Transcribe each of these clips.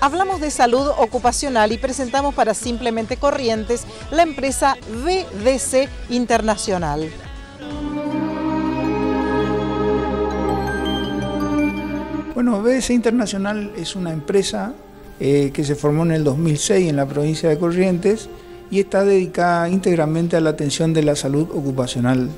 Hablamos de salud ocupacional y presentamos para Simplemente Corrientes la empresa BDC Internacional. Bueno, BDC Internacional es una empresa eh, que se formó en el 2006 en la provincia de Corrientes y está dedicada íntegramente a la atención de la salud ocupacional.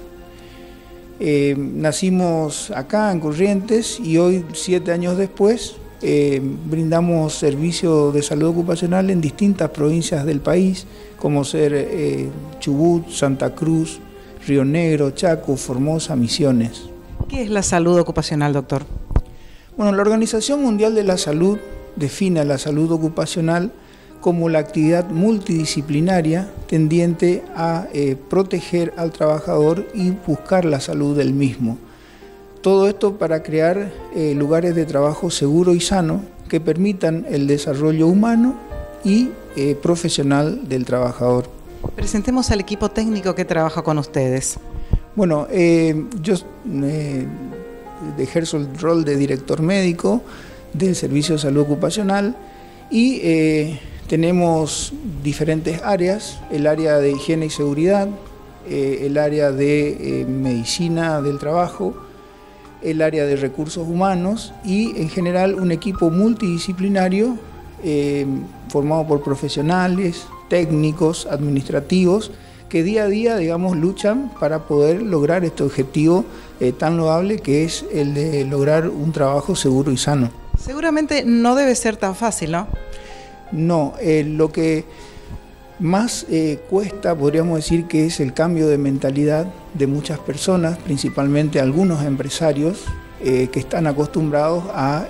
Eh, nacimos acá en Corrientes y hoy, siete años después, eh, brindamos servicios de salud ocupacional en distintas provincias del país, como ser Chubut, Santa Cruz, Río Negro, Chaco, Formosa, Misiones. ¿Qué es la salud ocupacional, doctor? Bueno, la Organización Mundial de la Salud define la salud ocupacional como la actividad multidisciplinaria tendiente a eh, proteger al trabajador y buscar la salud del mismo. Todo esto para crear eh, lugares de trabajo seguro y sano que permitan el desarrollo humano y eh, profesional del trabajador. Presentemos al equipo técnico que trabaja con ustedes. Bueno, yo ejerzo el rol de director médico del Servicio de Salud Ocupacional y eh, tenemos diferentes áreas, el área de higiene y seguridad, eh, el área de eh, medicina del trabajo, el área de recursos humanos y en general un equipo multidisciplinario formado por profesionales, técnicos, administrativos, que día a día, digamos, luchan para poder lograr este objetivo eh, tan loable que es el de lograr un trabajo seguro y sano. Seguramente no debe ser tan fácil, ¿no? No, eh, lo que más eh, cuesta, podríamos decir, que es el cambio de mentalidad de muchas personas, principalmente algunos empresarios que están acostumbrados a,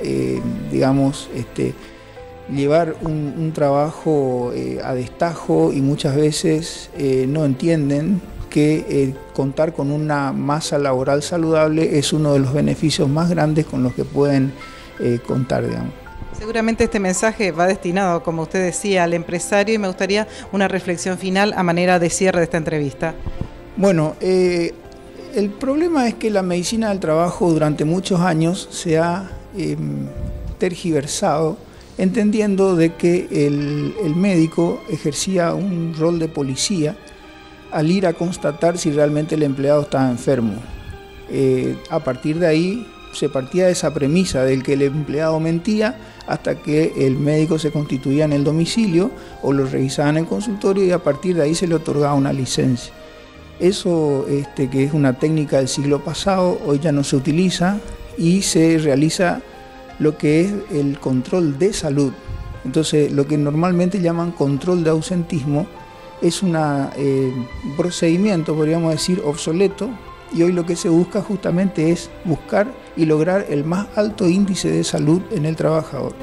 digamos, este, llevar un, trabajo eh, a destajo y muchas veces eh, no entienden que eh, contar con una masa laboral saludable es uno de los beneficios más grandes con los que pueden contar, digamos. Seguramente este mensaje va destinado, como usted decía, al empresario y me gustaría una reflexión final a manera de cierre de esta entrevista. Bueno, el problema es que la medicina del trabajo durante muchos años se ha em, tergiversado entendiendo de que el, médico ejercía un rol de policía al ir a constatar si realmente el empleado estaba enfermo. Eh, a partir de ahí se partía de esa premisa del que el empleado mentía hasta que el médico se constituía en el domicilio o lo revisaban en el consultorio y a partir de ahí se le otorgaba una licencia. Eso, este, que es una técnica del siglo pasado, hoy ya no se utiliza y se realiza lo que es el control de salud. Entonces, lo que normalmente llaman control de ausentismo es un eh, procedimiento, podríamos decir, obsoleto, y hoy lo que se busca justamente es buscar y lograr el más alto índice de salud en el trabajador.